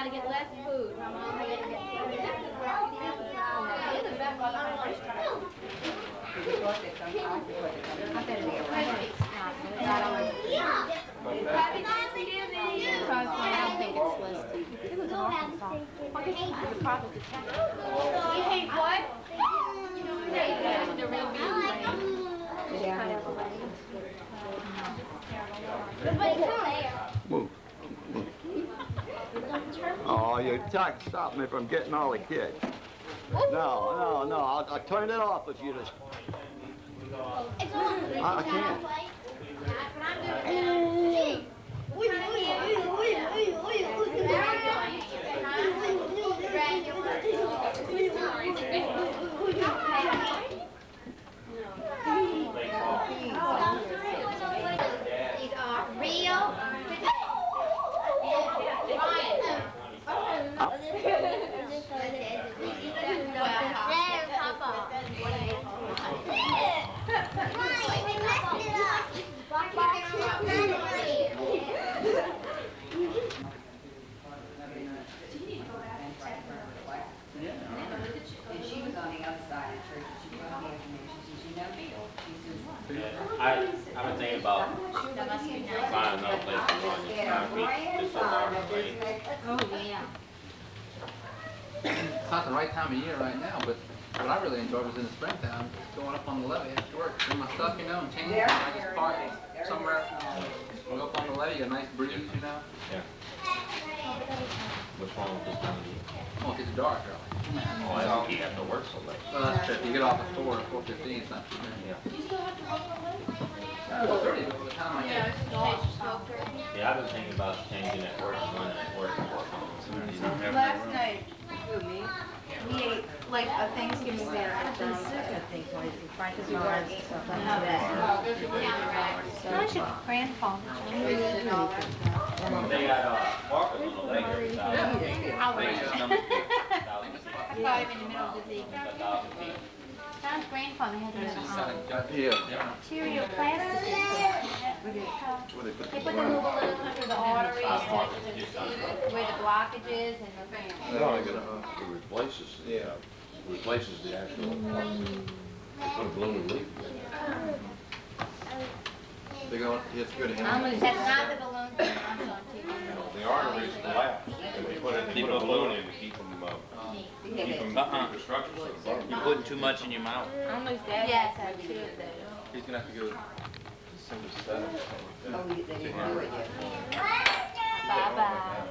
gotta get less food. My mom, we gotta get. You're the best one. I better be away. Happy Thanksgiving. I don't think it's less. It was Arkansas. I guess it's the profit to tax. You hate what? Yeah, the real beauty. Move. Oh, you try to stop me from getting all the kids. No, no, no, I'll, I'll turn it off if you just... I, I can't. These are real. And she was on the other side of church, and she brought me information, she says, you know, she says, I, I've been thinking about buying another place to run, it's nine feet, it's so large, right? Oh, yeah. It's not the right time of year right now, but what I really enjoyed was in the springtime, going up on the levee after work, doing my stuff, you know, and changing, There, I there just it park is. somewhere, go up on the levee, a nice breeze, you know. Yeah. What's wrong with this time of year? Oh, it gets dark early. Oh, I don't, you have to work so late. Well, that's true, if you get off at four, four fifteen, it's not too bad. Yeah. Four thirty, by the time I get. Yeah, I've been thinking about changing at work, running at work and work home. Last night, we ate like a Thanksgiving dinner at John's. Frank's Mars, stuff like that. How's your grandfather? They got, uh, markers on the leg every thousand feet. I'll They wait. just number two, thousand feet. I saw him in the middle of the evening. A. John's grandfather had This is, a uh, um, got- Yeah. yeah. material plastic. They put the little balloons under the arteries to, to see where the blockage is and the. They're only gonna, uh, it replaces, yeah, replaces the actual, they put a balloon and leak. They're going, you have to go to How That's not the balloon thing I saw on TV. The arteries collapse, and they put a, they put a balloon in to keep them, uh, keep them, keep the structure so the bug- You're putting too much in your mouth. Yes, I should. He's gonna have to go December seventh. Oh, we- they didn't do it yet. Bye-bye.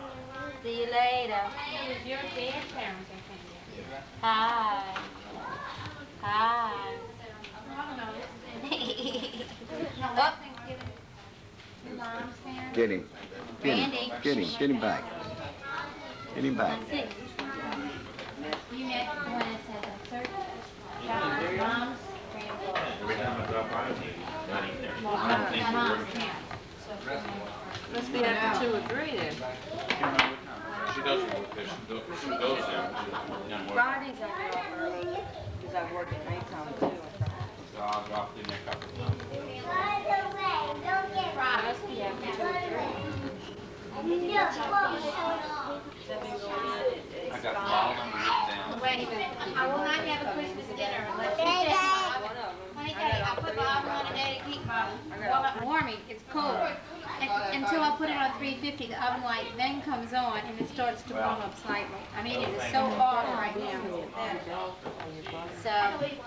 See you later. It was your dad's parents that came. Hi. Hi. Up. Get him. Get him. Get him. Get him back. Get him back. You met the one that said the third. Mom's grandfather. Must be after two or three then. She doesn't work there, she goes, she goes there. Friday's up early. because I work at nighttime too. So I'll drop it in there a couple of times. Promise, yeah, two or I got the bottle number written down. Wait a minute, I will not have a Christmas dinner unless you me tell you, I put my oven on today to keep my warming, it's cold. And- Until I put it on three fifty, the oven light then comes on and it starts to warm up slightly. I mean, it is so off right now. So,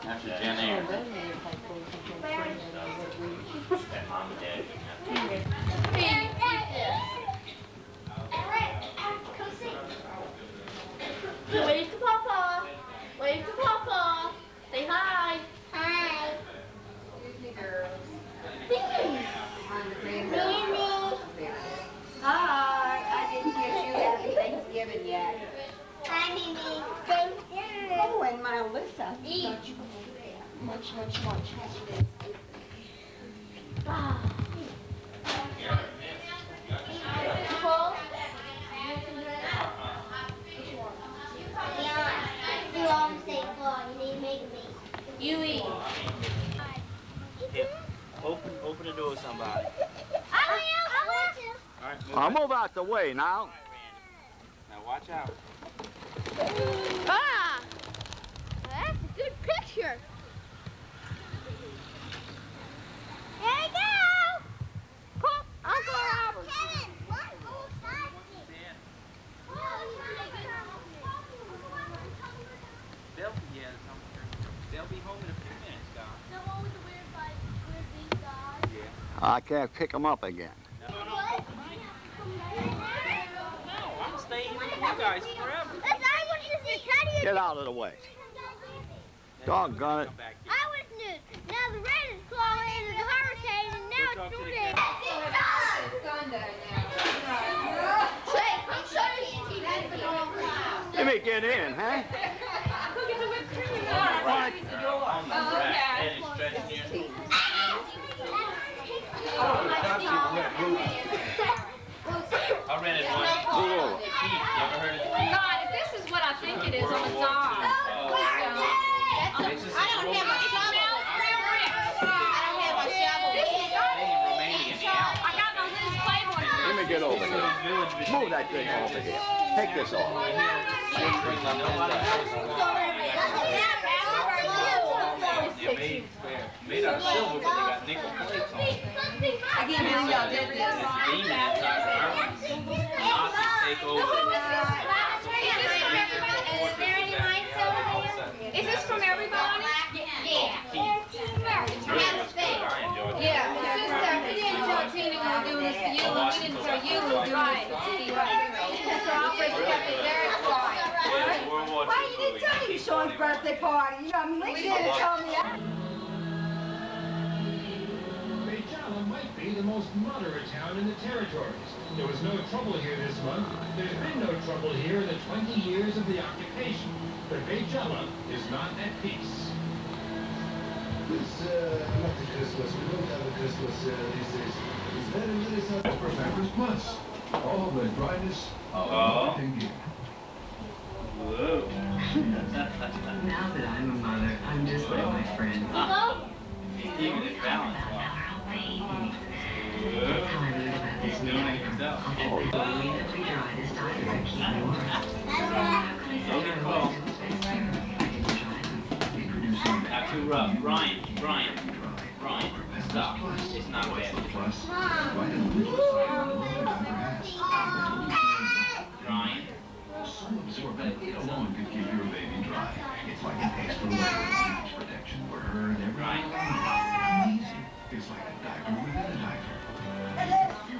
That's a Jenn-Air. Mom and dad didn't have to. wave to Papa, wave to Papa, say hi. Hi. Much, much, much. Full? You eat. Here, open, open the door, somebody. I will. All right, move I'll it. move out the way now. All right, Randy. Now watch out. Ah, that's a good picture. There you go. Pop, Uncle Robert. They'll be, yeah, some- they'll be home in a few minutes, Doc. Yeah. I can't pick them up again. No, I'm staying with you guys forever. Get out of the way. Doggone it. Come back here. I was new. Now the rain is falling into the hurricane, and now Go talk it's to too the late. Sunday now. Say, I'm shutting the TV for the wrong time. Let me get in, huh? Look at the whipped cream. Right. On the rack. And it's stretching here. I rented one. Move over. You ever heard of Pete? God, if this is what I think it is, I'm a dog. This is I don't have my shovel. I don't have my shovel. This is in Romania in the Alps. I got my Liz Claiborne. Let me get over here. little village between Move that thing over here. Take this off. Nobody knows They're made, made out of silver, but they got nickel plates on them. I can't believe y'all did this. Demon inside the mountains. Nazis take over. Is this from everybody? Yeah. It's really what's good. I enjoyed it. Yeah, it's just that we didn't tell Tina we were doing this for you, and we didn't tell you we were doing this for Steve. So Alfred kept it very quiet. Yeah, World Why you didn't tell me Sean's 1941. birthday party? You know, I mean, Lisa didn't tell me that. The most moderate town in the territories. There was no trouble here this month. There's been no trouble here in the 20 years of the occupation. But Beit Jala is not at peace. It's uh, not the Christmas. We don't have a Christmas uh, these days. It's very, very sad. For Pampers Plus, all the dryness Oh. can give. Whoa. Now that I'm a mother, I'm just like my friend. Even in balance. That's. Brian, Brian, Brian, stop. Brian. Sun absorbent alone could keep your baby dry. It's like an extra layer of protection for her and everyone Right. It's like a diaper within a diaper.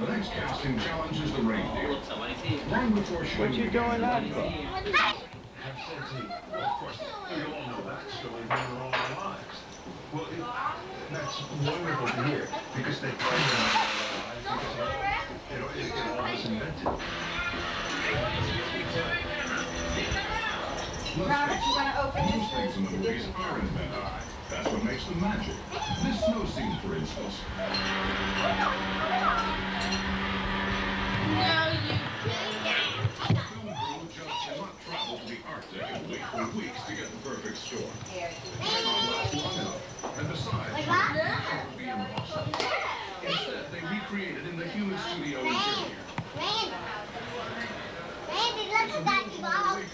the next casting challenge is the reindeer. look. Long before shooting What you began, doing that for? Have said to you. Well, of course, we all know that story from our own lives. Well, it, that's wonderful to hear because they find out because it, it, it, it all was invented. Robert, you wanna open this? Things in the movies are invented. That's what makes them magic. This snow scene, for instance. The the the the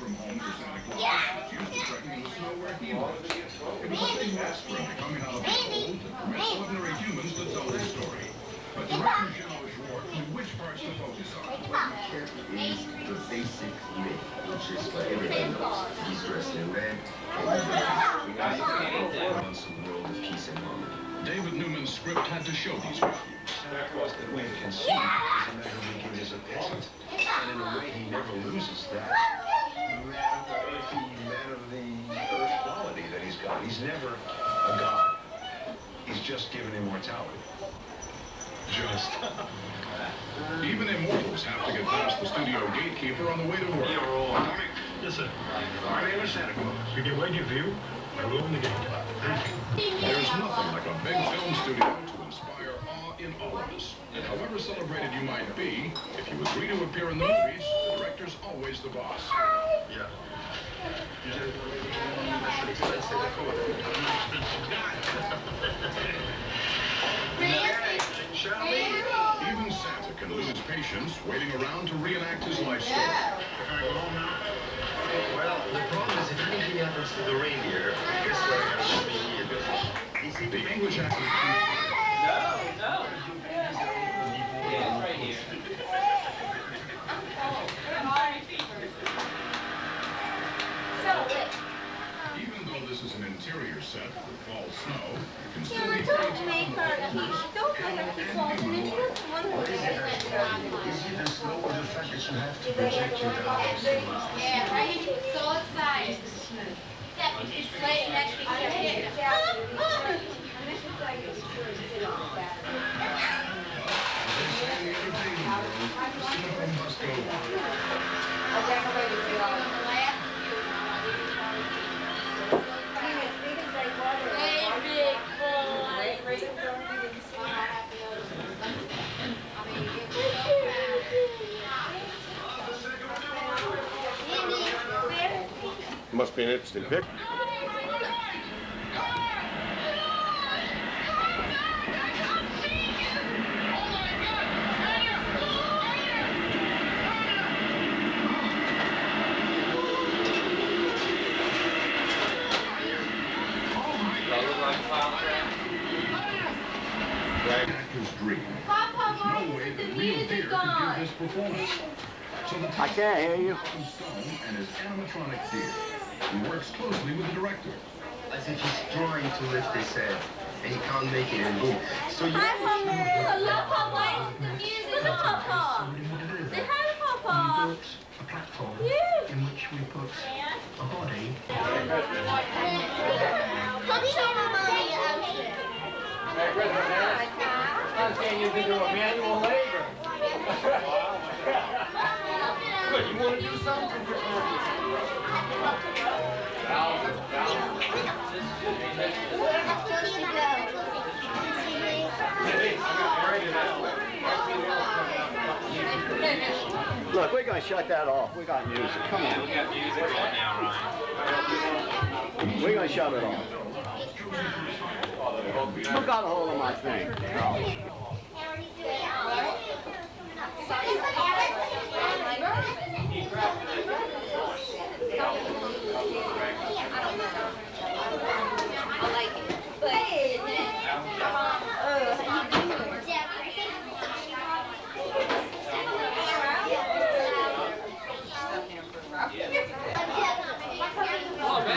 the that permits ordinary humans to tell their story. But director Jeannot Szwarc knew which parts to focus on. is the basic myth, which is what everybody knows. He's dressed in red, and he's red. We got wants a world of peace and harmony. David Newman's script had to show these values. Santa Claus that we've conceived is a man who begins as a peasant, and in a way he never loses that man of the earthy, man of the earth quality that he's got. He's never a god. He's just given immortality. Just. Even immortals have to get past the studio gatekeeper on the way to work. Yes, sir. My name is Santa Claus. You wait your view. I will open the gate. There's nothing like a big film studio to inspire awe in all of us. And however celebrated you might be, if you agree to appear in the movies, the director's always the boss. Yeah. Even Santa can lose patience waiting around to reenact his life story. Well, the problem is if anything happens to the reindeer, guess what happens to me here? The English actor No, no. Is an interior set with fall snow, you can still Yeah, don't free make to her, don't make her keep falling in. She doesn't want to. Is it as low as the you have to project your dollars? Yeah, right? So excited. It's late next performance. So the I can't hear you. And his animatronic deer. He works closely with the director. As if he's trying to lift his head, and he can't make it, and boom. So you... Hi, Papa. Hello, Papa. The music. Hello, Papa. Say hi, We Papa. built a platform Yeah. in which we put a body Come show Mama the outfit. I'm saying you can do manual labor. Good, you wanna do something? Look, we're gonna shut that off. We got music. Come We on. got music right now, Ryan. We're gonna shut it off. Who got a hold of my thing? No.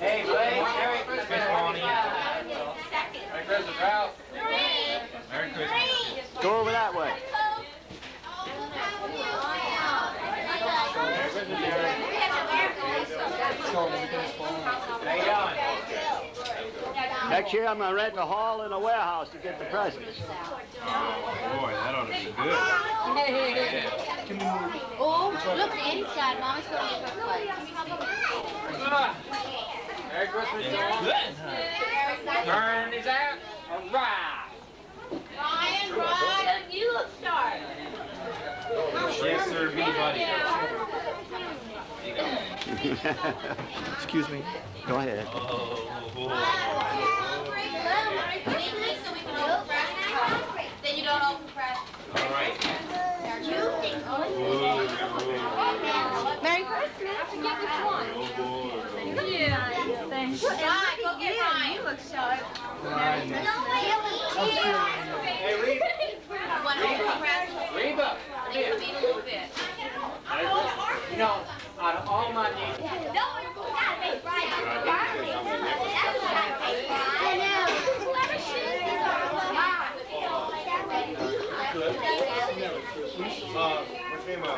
Hey, Blake, Merry Christmas, Bonnie. Merry Christmas, Ralph. Merry Christmas. Go over that way. How you? Next year, I'm gonna rent a hall and a warehouse to get the presents. Boy, that ought to be good. Oh, look, the inside. Mama's going to make her plate. Merry Christmas, Jerry. Good. Turn these out. All right. Ryan, Ryan, you look sharp. Yes, sir, be buddy. Excuse me. Go ahead. Then you don't open press. All right. Merry Christmas. I forget which one. Oh, yeah. Thanks. Ryan, go get Ryan. You look sharp. Hey, Reba. One open press. Reba. Come here. A little bit. You know, out of all my nieces, Uh, what's your name, uh, Bernard?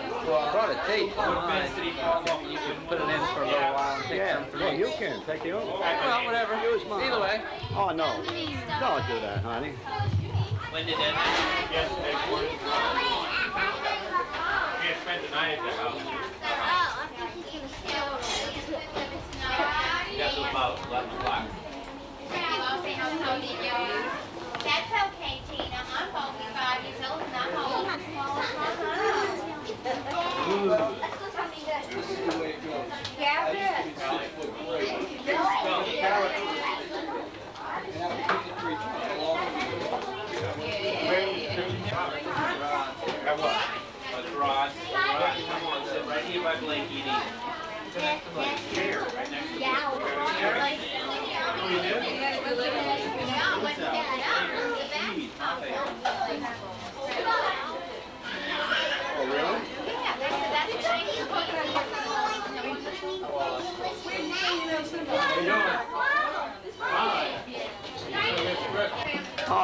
but I know. Kitty crying. He was all right once. Well, I brought a tape What online. fence did he fall off? You can put it in for a little while and take Yeah, some well, for you can. Take the other. Well, whatever. Use mine. Either way. Oh, no. Don't do that, honey. When did that happen? Yesterday morning. Can't spend the night at the house. Got to about eleven o'clock. That's okay, Tina. I'm only five years old and I'm old. Got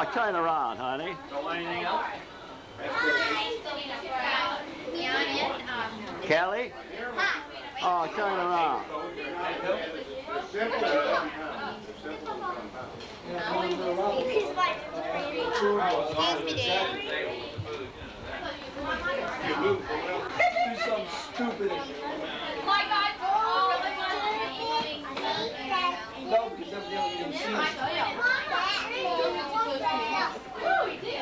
Oh, turn around, honey. Don't want anything else? Kelly? Oh, turn around. Excuse me, Dad. Like I No, because that's the only thing see. Oh, he did.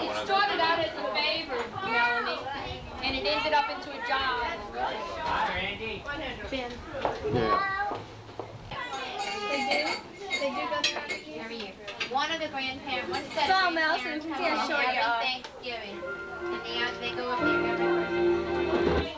it started out as a favor, Melanie, and it ended up into a job. Hi, Randy. Ben. Yeah. They do? They do go through every year. One of the grandparents, one set So, of grandparents come can up show you every Thanksgiving. And they, they go up there every Christmas.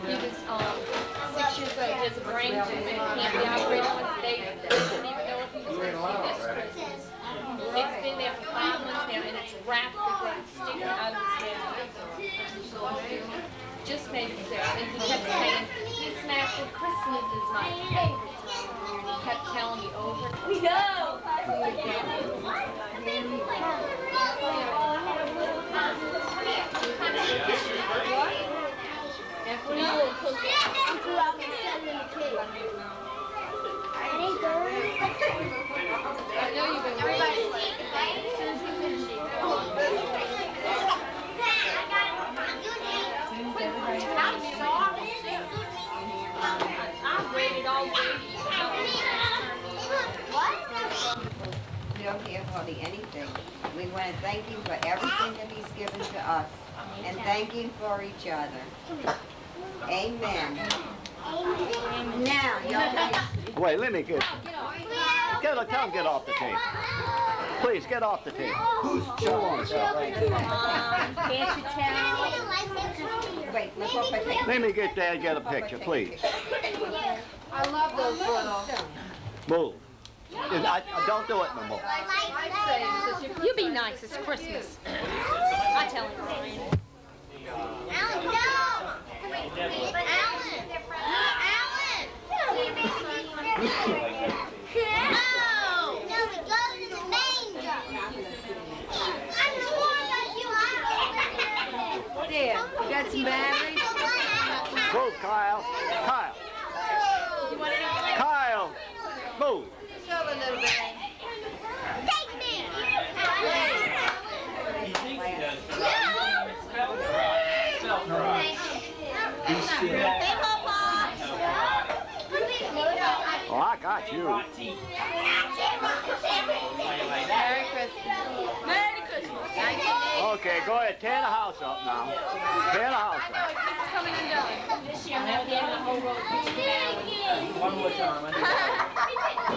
He was, um, six years old, he a brain tumor, can't be operated on. They didn't even know if he was gonna see this Christmas. It's been there for five months now, and it's wrapped sticking out of his head. Just made it sick, and he kept saying, Miss Master, Christmas is my favorite Bill here hardly anything. We want to thank him for everything that he's given to us and thank him for each other. Amen. Now, y'all? Wait, let me get, get, tell him get off the tape. Please, get off the tape. Who's chewing stuff? Can't you tell? Wait, let Papa take Let me get there and get a picture, please. I love those little. Move. I, I don't do it no more. You be nice, it's Christmas. I tell him, Alan, no! But Alan! Alan! No! No, it goes in the manger. I swore that you got some batteries? Move, Kyle. Kyle. Kyle. Move. Take me! He! Oh, I got you. Okay, go ahead. Tear the house up now. Tear the house up. I know, it's coming undone. This year, I'm at the end of the whole road. One more time.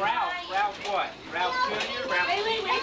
Ralph, Ralph what? Ralph Jr., Ralph Wait, wait, wait.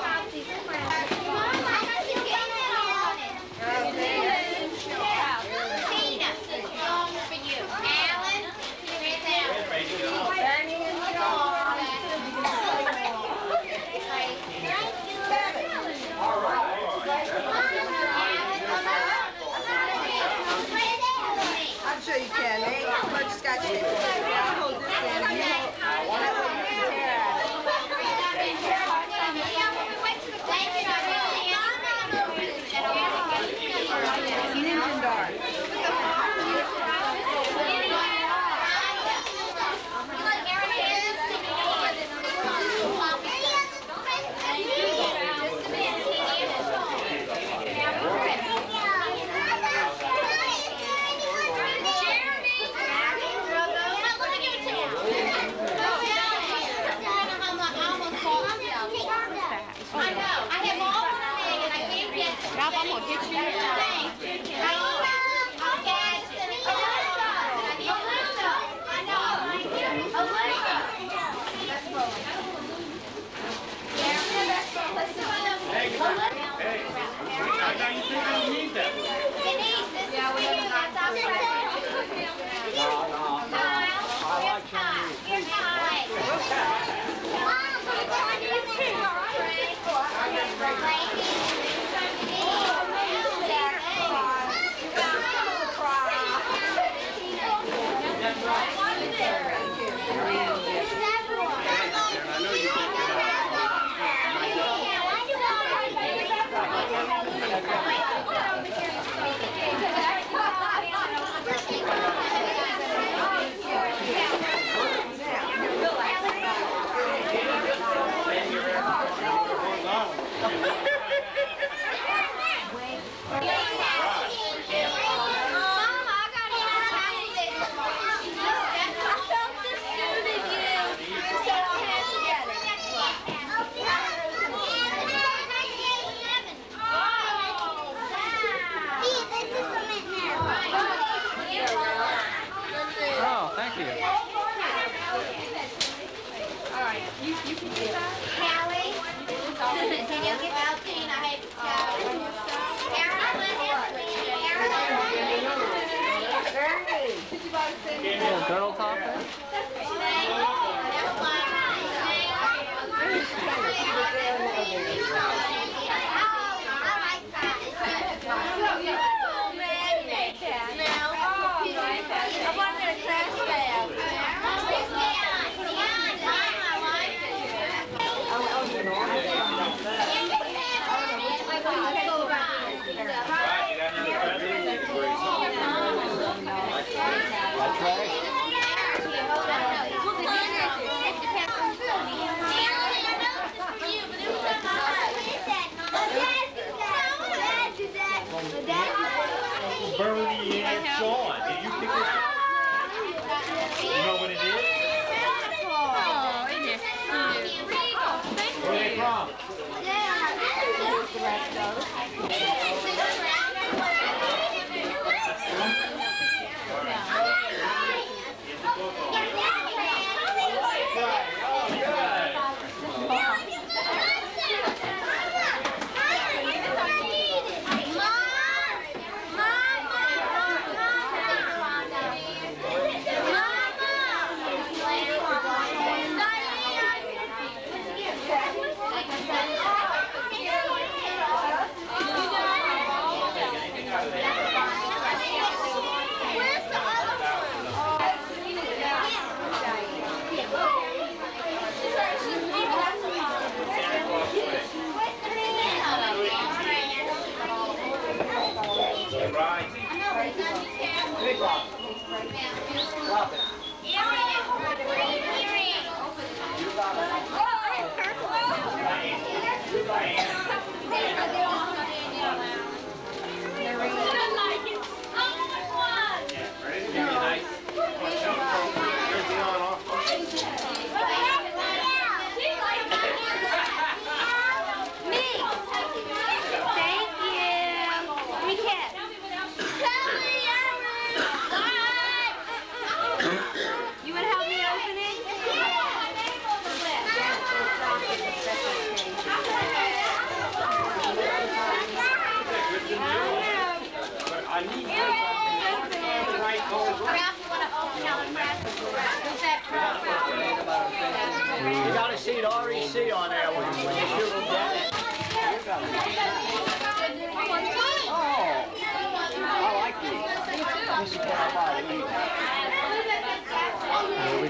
I'm sure you can. Ain't much hold this in.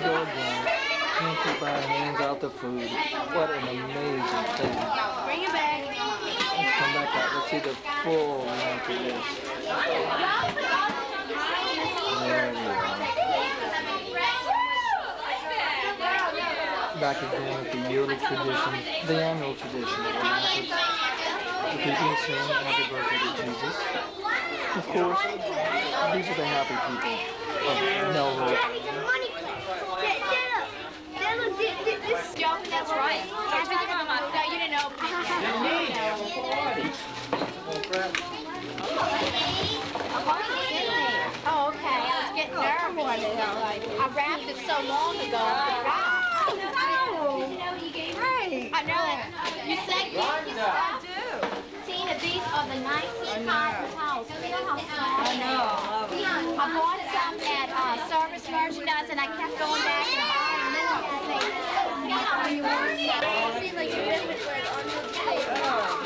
Again. Can't keep our hands out the food. What an amazing thing. Bring it back. Let's come back out. Let's see the full of this. Back again with the yearly tradition, the annual tradition of the. The people sing happy birthday to Jesus. Of course, these are the happy people of Melrose. You opened that right. No, you didn't open it. Oh, okay. I was getting nervous. I wrapped it so long ago. I forgot. I know that. You sang thank you stuff. Tina, these are the nicest cotton towels. Feel how soft I know. I bought some at uh, Service Merchandise and I kept going back and buying them.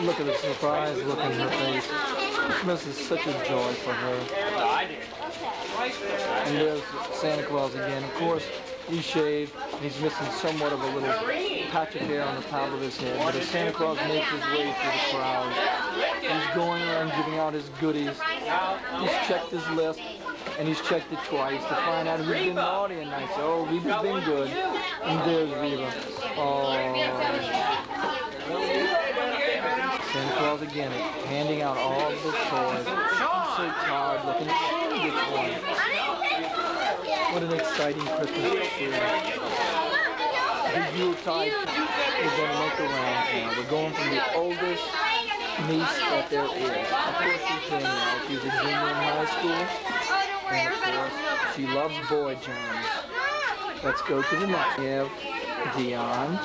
Look at the surprise look in her face. Christmas is such a joy for her. And there's Santa Claus again. Of course, he shaved. and He's missing somewhat of a little patch of hair on the top of his head. But as Santa Claus makes his way through the crowd, he's going around giving out his goodies. He's checked his list, and he's checked it twice to find out who's been naughty and nice. Oh, Reba's been good. And there's Reba. Oh. Santa again is handing out all the toys. I'm so tired looking at gets one. What an exciting Christmas experience. The Yuletide is going to make the rounds now. We're going from the oldest niece that there is. Of course she's Danielle. Uh, she's a junior in high school. And of course, she loves boy germs. Let's go to the next. We have Dion.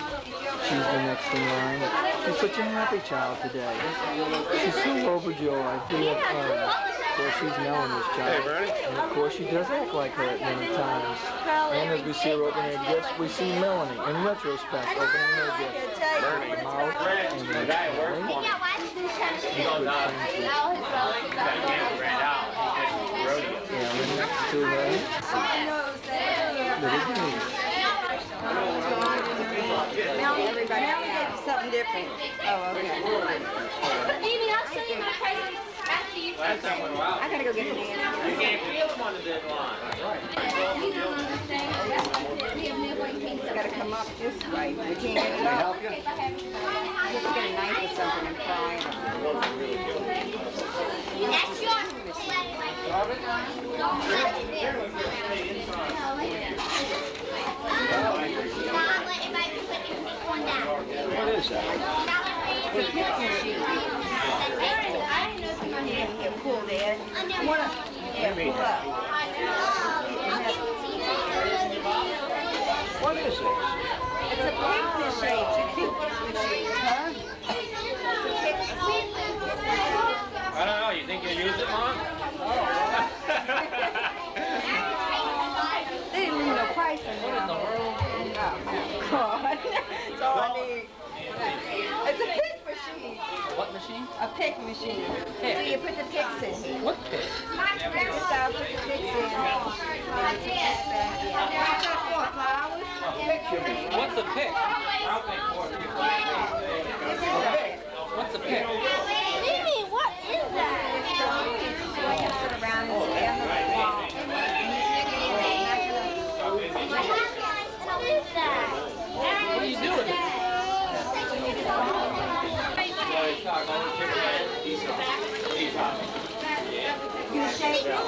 She's the next in line. She's such a happy child today. She's so overjoyed. We have Ellen. Of course, she's Melanie's child. And of course, she does act like her at many times. And as we see her opening her gifts, we see Melanie, in retrospect, opening her gifts. The mouth and the belly. Yeah, we're next to her. Little Denise. Everybody Oh, okay. Mimi, I'll show you my presents after you Last time went well. I gotta go get answer. You can't feel them on the deadline. You don't understand. We. Gotta come up this way. We can't get it up. You to get a knife or something and pry it. That's yours. What is that? It's a pick machine. You pull that. Yeah, pull up. What is this? It's a pick machine. It's a machine. Huh? I don't know, you think you'll use it, Mom? Oh. They didn't leave no price on it. Oh, That's all I need. It's a pick machine. What machine? A pick machine. So you put the picks in. What pick? Put the picks in. What's a pick? What's a pick? Mimi, what is that? Sit around and stand on the wall. And you stick it in there. I'm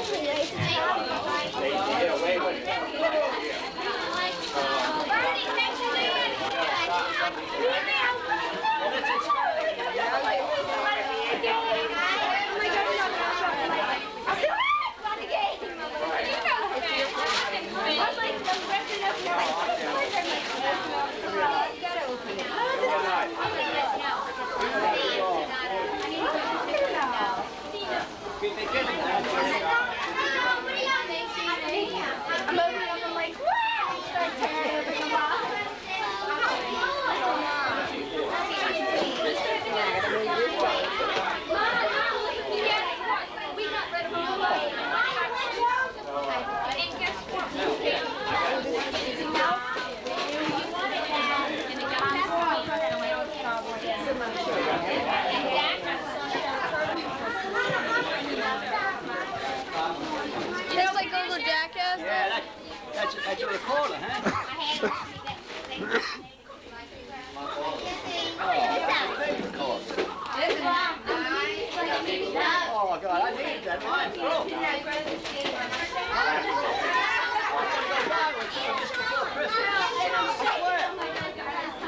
A recorder, huh? Oh, God, I need that. Mine's broke. Oh.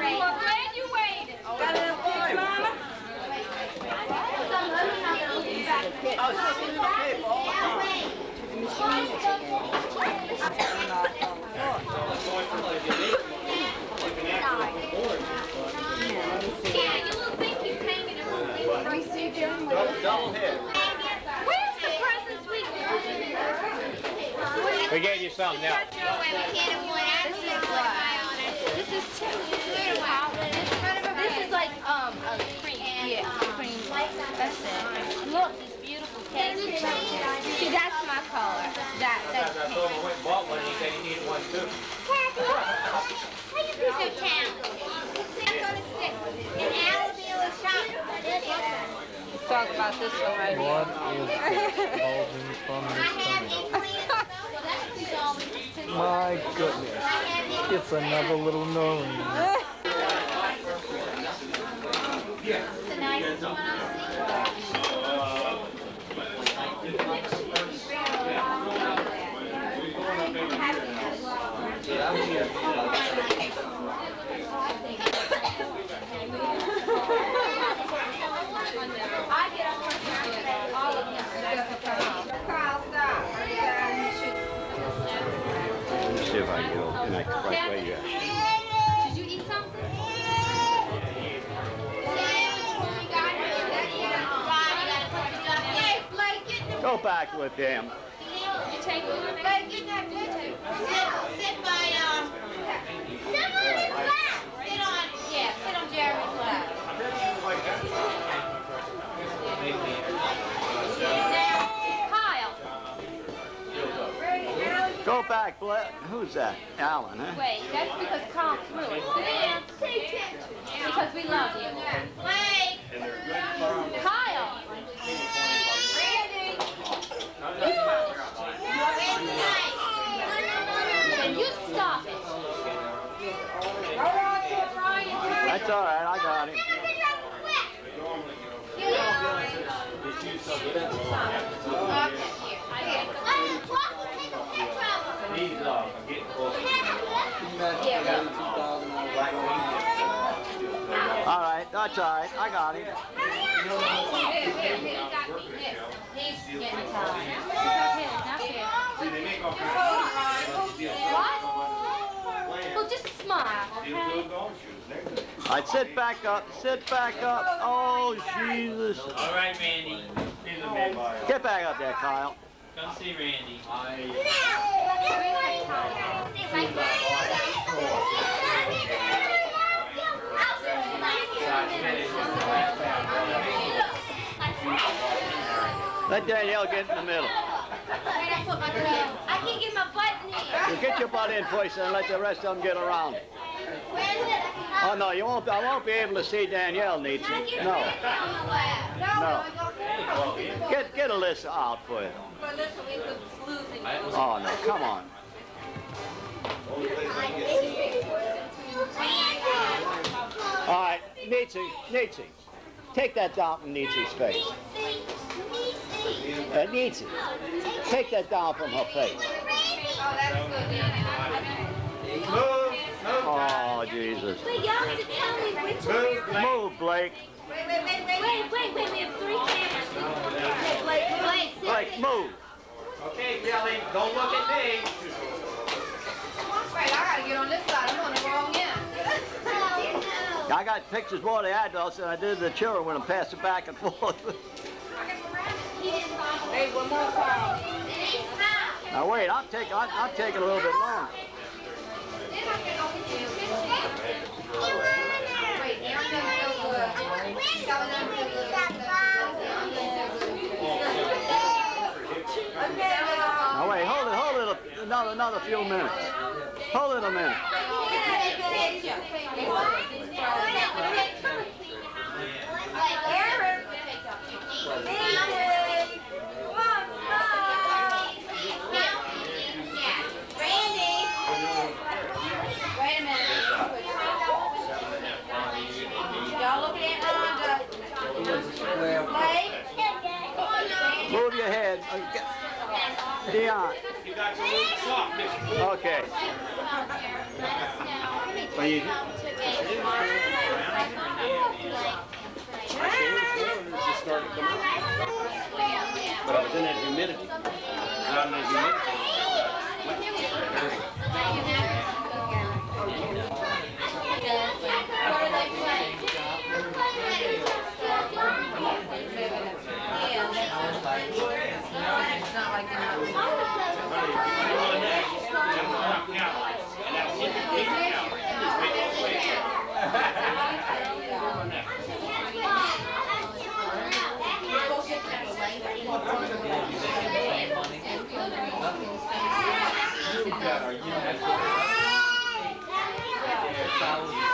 Well, glad you waited. Got it up there, Mama? Yeah, you little thing keeps hanging in Double, double hit. Where's the presents we We gave you something now. This is two. This is like um a cream. Yeah, cream. That's it. Look, this beautiful cake. See, that's my color. That that's I told him I went and bought one, he said he needed one too. How you piece of town? In Alabama shop. Let's talk about this one right What here. is from this? My goodness. It's another little Noreen. The nicest one I've seen. See if I can go in that right way you Did you eat something? Go back with him. You take it. Sit, sit by, um, sit on, yeah, sit on Jeremy's lap. Blair. Who's that? Alan, huh? wait, that's because Carl threw it. Because we love you. Wait. Kyle. Can you stop it? That's all right. I got him. He's, getting close. All right. That's all right. I got him. He's getting tired. What? Well, just smile, okay? All right. Sit back up. Sit back up. Oh, Jesus. All right, Randy. Here's a big boy. Get back up there, Kyle. Come see Randy. Let Danielle get in the middle. I can't get my butt in here. You get your butt in first and let the rest of them get around. Oh, no, you won't, I won't be able to see Danielle, Nietzsche. No, no. Get, get Alyssa out for you. Oh, no, come on. All right, Nietzsche, Nietzsche, take that down from Nietzsche's face. Uh, Nietzsche, Take that down from her face. Oh, Jesus. Wait, y'all have to tell me which one. Move, Blake. Wait, wait, wait, wait, wait, wait, wait, we have three cameras. Okay, Blake, Blake, Blake, move. Okay, Billy, don't look at me. Wait, I gotta get on this side. I'm on the wrong end. I got pictures more of the adults than I did of the children when I passed it back and forth. Hey, one more time. now wait, I'll take I'll, I'll take it a little bit longer. Wait, Aaron doesn't feel good. Kelly doesn't feel good. Okay, now. Now wait, hold it, hold it a, another few minutes. Hold it a minute. Move your head. Dion. You got to move soft, Miss. Okay. Well, you, But I was in that humidity. Not in that humidity. It's not